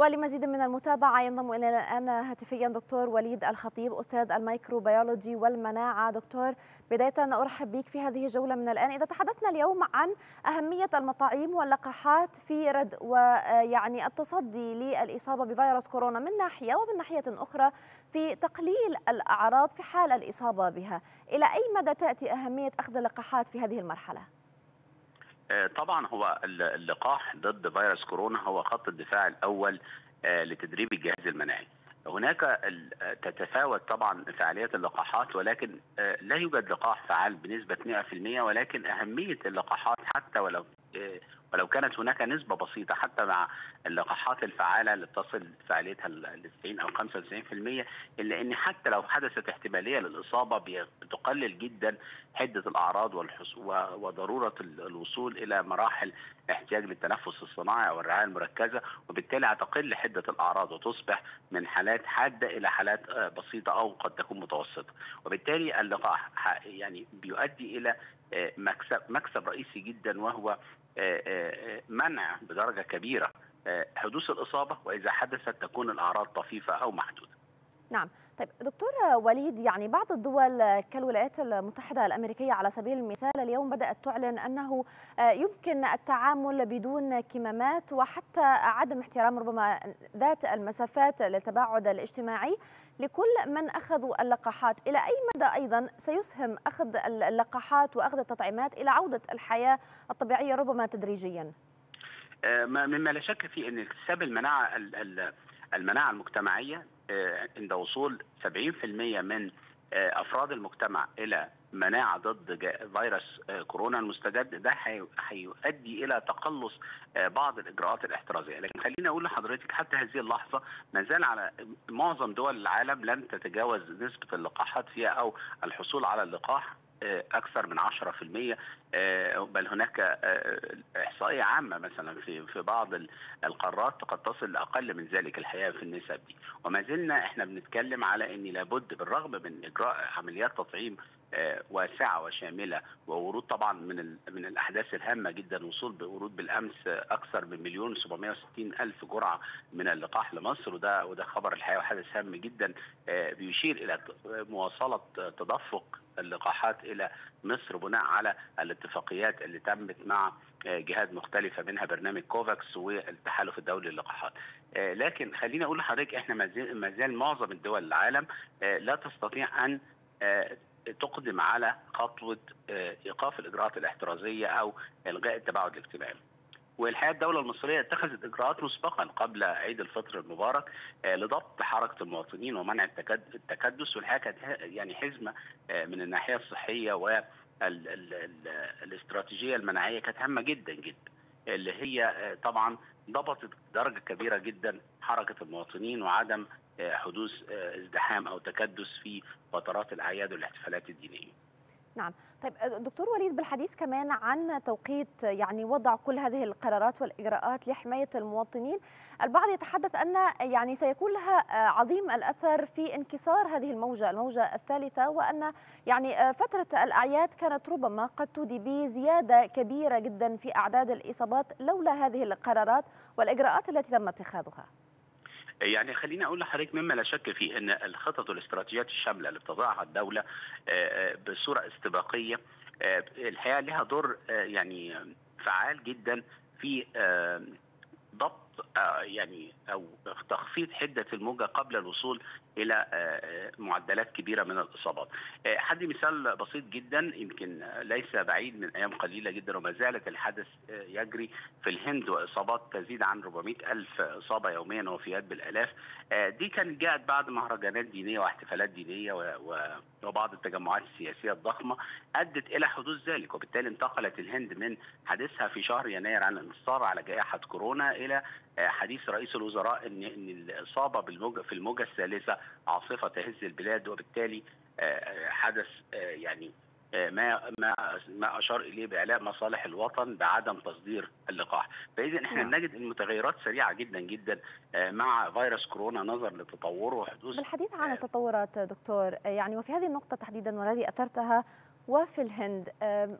ولمزيد من المتابعة ينضم إلينا الآن هاتفيا دكتور وليد الخطيب أستاذ الميكروبيولوجي والمناعة. دكتور بداية أرحب بك في هذه الجولة من الآن. إذا تحدثنا اليوم عن أهمية المطاعيم واللقاحات في رد ويعني التصدي للإصابة بفيروس كورونا من ناحية ومن ناحية أخرى في تقليل الأعراض في حال الإصابة بها. إلى أي مدى تأتي أهمية أخذ اللقاحات في هذه المرحلة؟ طبعا هو اللقاح ضد فيروس كورونا هو خط الدفاع الأول لتدريب الجهاز المناعي. هناك تتفاوت طبعا فعاليات اللقاحات ولكن لا يوجد لقاح فعال بنسبة 100% ولكن أهمية اللقاحات حتى ولو ولو كانت هناك نسبة بسيطة حتى مع اللقاحات الفعالة اللي تصل فعاليتها ل 90 أو 95% إلا إن حتى لو حدثت احتمالية للإصابة بتقلل جدا حدة الأعراض وضرورة الوصول إلى مراحل احتياج للتنفس الصناعي أو الرعاية المركزة وبالتالي هتقل حدة الأعراض وتصبح من حالات حادة إلى حالات بسيطة أو قد تكون متوسطة. وبالتالي اللقاح يعني بيؤدي إلى مكسب مكسب رئيسي جدا وهو منع بدرجة كبيرة حدوث الإصابة وإذا حدثت تكون الأعراض طفيفة أو محدودة. نعم، طيب دكتور وليد يعني بعض الدول كالولايات المتحدة الأمريكية على سبيل المثال اليوم بدأت تعلن أنه يمكن التعامل بدون كمامات وحتى عدم احترام ربما ذات المسافات للتباعد الاجتماعي لكل من اخذوا اللقاحات، إلى أي مدى أيضا سيسهم أخذ اللقاحات وأخذ التطعيمات إلى عودة الحياة الطبيعية ربما تدريجيا؟ مما لا شك فيه إن اكتساب المناعة المناعة المجتمعية عند وصول 70% من أفراد المجتمع إلى مناعة ضد فيروس كورونا المستجد ده هيؤدي إلى تقلص بعض الإجراءات الاحترازية، لكن خليني أقول لحضرتك حتى هذه اللحظة ما زال على معظم دول العالم لن تتجاوز نسبة اللقاحات فيها أو الحصول على اللقاح. أكثر من 10% بل هناك إحصائية عامة مثلا في في بعض القارات قد تصل لأقل من ذلك الحقيقة في النسب دي. وما زلنا إحنا بنتكلم على إن لابد بالرغم من إجراء عمليات تطعيم واسعة وشاملة. وورود طبعا من من الأحداث الهامة جدا وصول بورود بالأمس أكثر من مليون 760 ألف جرعة من اللقاح لمصر. وده وده خبر الحقيقة وحدث هام جدا بيشير إلى مواصلة تدفق اللقاحات إلى مصر بناء على الاتفاقيات اللي تمت مع جهات مختلفة منها برنامج كوفاكس والتحالف الدولي للقاحات. لكن خليني أقول لحضرتك إحنا ما زال معظم الدول العالم لا تستطيع أن تقدم على خطوة إيقاف الإجراءات الاحترازية أو إلغاء التباعد الاجتماعي. والحقيقة الدولة المصرية اتخذت إجراءات مسبقا قبل عيد الفطر المبارك لضبط حركة المواطنين ومنع التكدس والحقيقة كانت يعني حزمة من الناحية الصحية والاستراتيجيه المناعية كانت هامة جدا جدا. اللي هي طبعا ضبطت درجة كبيرة جدا حركة المواطنين وعدم حدوث ازدحام أو تكدس في فترات الأعياد والاحتفالات الدينية. نعم طيب دكتور وليد بالحديث كمان عن توقيت يعني وضع كل هذه القرارات والإجراءات لحماية المواطنين البعض يتحدث أن يعني سيكون لها عظيم الأثر في انكسار هذه الموجة الموجة الثالثة وأن يعني فترة الأعياد كانت ربما قد تودي بزيادة كبيرة جدا في أعداد الإصابات لولا هذه القرارات والإجراءات التي تم اتخاذها يعني خليني أقول لحضرتك مما لا شك فيه أن الخطط والاستراتيجيات الشاملة اللي بتضعها الدولة بصورة استباقية الحقيقة لها دور يعني فعال جدا في ضبط يعني أو تخفيض حدة الموجة قبل الوصول إلى معدلات كبيرة من الإصابات. حد مثال بسيط جدا يمكن ليس بعيد من أيام قليلة جدا وما زالت الحدث يجري في الهند وإصابات تزيد عن 400 ألف إصابة يوميا ووفيات بالآلاف. دي كانت جاءت بعد مهرجانات دينية واحتفالات دينية وبعض التجمعات السياسية الضخمة أدت إلى حدوث ذلك وبالتالي انتقلت الهند من حديثها في شهر يناير عن الانتصار على جائحة كورونا إلى حديث رئيس الوزراء ان إن الإصابة بالموجه في الموجة الثالثة عاصفة تهز البلاد وبالتالي حدث يعني ما ما ما أشار إليه بإعلاء مصالح الوطن بعدم تصدير اللقاح، فاذا إحنا نعم. نجد المتغيرات سريعة جدا جدا مع فيروس كورونا نظرا لتطوره وحدوث بالحديث عن التطورات دكتور يعني وفي هذه النقطة تحديدا والذي أثرتها وفي الهند.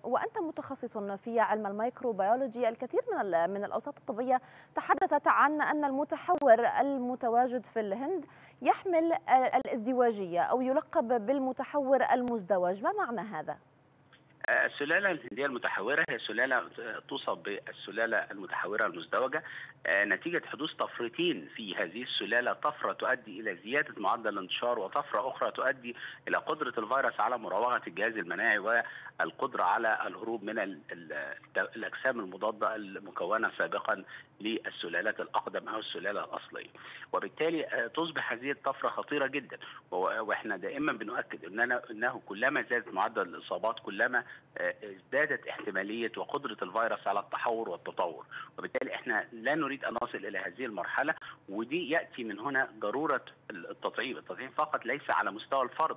وأنت متخصص في علم الميكروبيولوجي. الكثير من من الأوساط الطبية تحدثت عن أن المتحور المتواجد في الهند يحمل الإزدواجية أو يلقب بالمتحور المزدوج. ما معنى هذا؟ السلالة الهندية المتحورة هي سلالة توصف بالسلالة المتحورة المزدوجة. نتيجة حدوث طفرتين في هذه السلالة. طفرة تؤدي إلى زيادة معدل الانتشار وطفرة أخرى تؤدي إلى قدرة الفيروس على مراوغة الجهاز المناعي والقدرة على الهروب من الأجسام المضادة المكونة سابقا للسلالات الأقدم أو السلالة الأصلية. وبالتالي تصبح هذه الطفرة خطيرة جدا. وإحنا دائما بنؤكد اننا إنه كلما زادت معدل الإصابات كلما ازدادت احتمالية وقدرة الفيروس على التحور والتطور. وبالتالي إحنا لا نريد أن نصل إلى هذه المرحلة ودي يأتي من هنا ضرورة التطعيم. التطعيم فقط ليس على مستوى الفرد.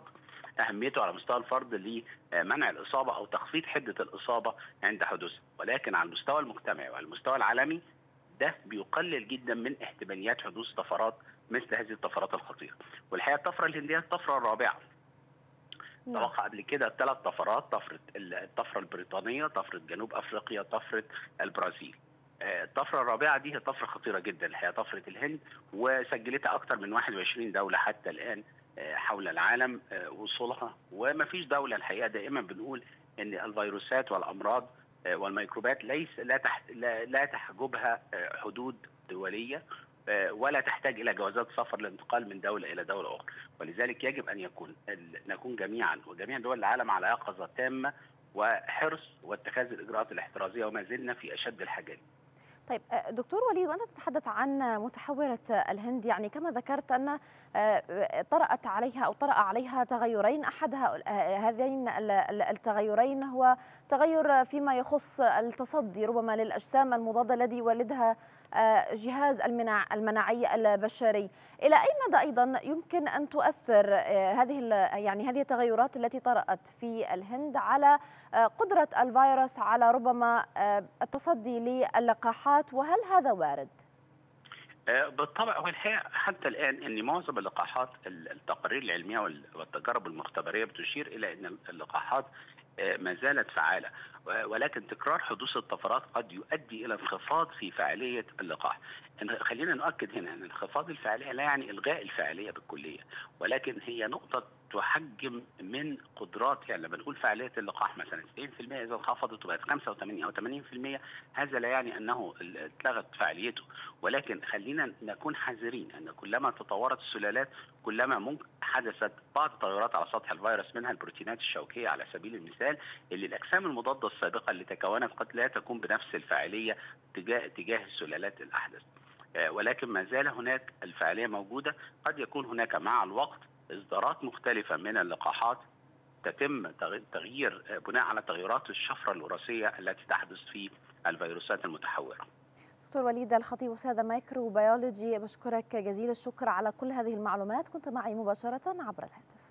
أهميته على مستوى الفرد لمنع الإصابة أو تخفيض حدة الإصابة عند حدوثها ولكن على المستوى المجتمعي وعلى المستوى العالمي ده بيقلل جدا من احتماليات حدوث طفرات مثل هذه الطفرات الخطيرة. والحقيقة الطفرة الهندية الطفرة الرابعة. توقع قبل كده ثلاث طفرات طفرة الطفرة البريطانية طفرة جنوب أفريقيا طفرة البرازيل. الطفرة الرابعة دي هي طفرة خطيرة جدا الحقيقة طفرة الهند وسجلتها أكثر من 21 دولة حتى الآن حول العالم وصولها. وما فيش دولة الحقيقة دائما بنقول إن الفيروسات والأمراض والميكروبات ليس لا لا, لا تحجبها حدود دولية. ولا تحتاج إلى جوازات سفر للانتقال من دولة إلى دولة أخرى. ولذلك يجب أن يكون نكون جميعا وجميع دول العالم على يقظة تامة وحرص واتخاذ الإجراءات الاحترازية وما زلنا في أشد الحاجة طيب دكتور وليد وأنت تتحدث عن متحورة الهند. يعني كما ذكرت أن طرأت عليها أو طرأ عليها تغيرين أحد هذين التغيرين هو تغير فيما يخص التصدي ربما للأجسام المضادة الذي يولدها جهاز المناع المناعي البشري. إلى أي مدى أيضا يمكن أن تؤثر هذه يعني هذه التغيرات التي طرأت في الهند على قدرة الفيروس على ربما التصدي للقاحات؟ وهل هذا وارد؟ بالطبع هو الحقيقة حتى الآن إن معظم اللقاحات التقارير العلمية والتجارب المختبرية بتشير إلى إن اللقاحات ما زالت فعالة. ولكن تكرار حدوث الطفرات قد يؤدي إلى انخفاض في فاعليه اللقاح. خلينا نؤكد هنا إن انخفاض الفاعليه لا يعني إلغاء الفاعليه بالكلية ولكن هي نقطة تحجم من قدرات يعني لما نقول فاعليه اللقاح مثلا 90% إذا انخفضت وبقت 85 أو 80% هذا لا يعني أنه اتلغت فاعليته ولكن خلينا نكون حذرين أن كلما تطورت السلالات كلما ممكن حدثت بعض التغيرات على سطح الفيروس منها البروتينات الشوكية على سبيل المثال اللي الأجسام المضادة السابقه اللي تكونت قد لا تكون بنفس الفاعلية تجاه تجاه السلالات الأحدث ولكن ما زال هناك الفاعلية موجودة قد يكون هناك مع الوقت إصدارات مختلفة من اللقاحات تتم تغيير بناء على تغيرات الشفرة الوراثية التي تحدث في الفيروسات المتحورة. دكتور وليد الخطيب أستاذ مايكروبيولوجي بشكرك جزيل الشكر على كل هذه المعلومات كنت معي مباشرة عبر الهاتف.